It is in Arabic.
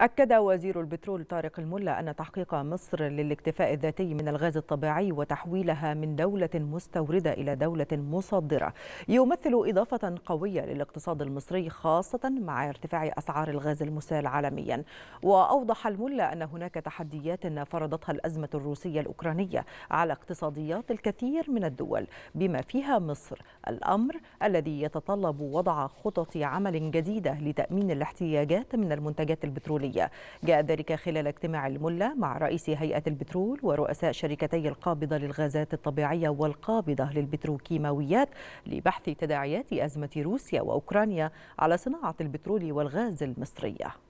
أكد وزير البترول طارق الملا أن تحقيق مصر للاكتفاء الذاتي من الغاز الطبيعي وتحويلها من دولة مستوردة إلى دولة مصدرة يمثل إضافة قوية للاقتصاد المصري خاصة مع ارتفاع أسعار الغاز المسال عالميا. وأوضح الملا أن هناك تحديات فرضتها الأزمة الروسية الأوكرانية على اقتصاديات الكثير من الدول. بما فيها مصر الأمر الذي يتطلب وضع خطط عمل جديدة لتأمين الاحتياجات من المنتجات البترولية. الدولية جاء ذلك خلال اجتماع الملا مع رئيس هيئة البترول ورؤساء شركتي القابضة للغازات الطبيعية والقابضة للبتروكيماويات لبحث تداعيات أزمة روسيا وأوكرانيا على صناعة البترول والغاز المصرية.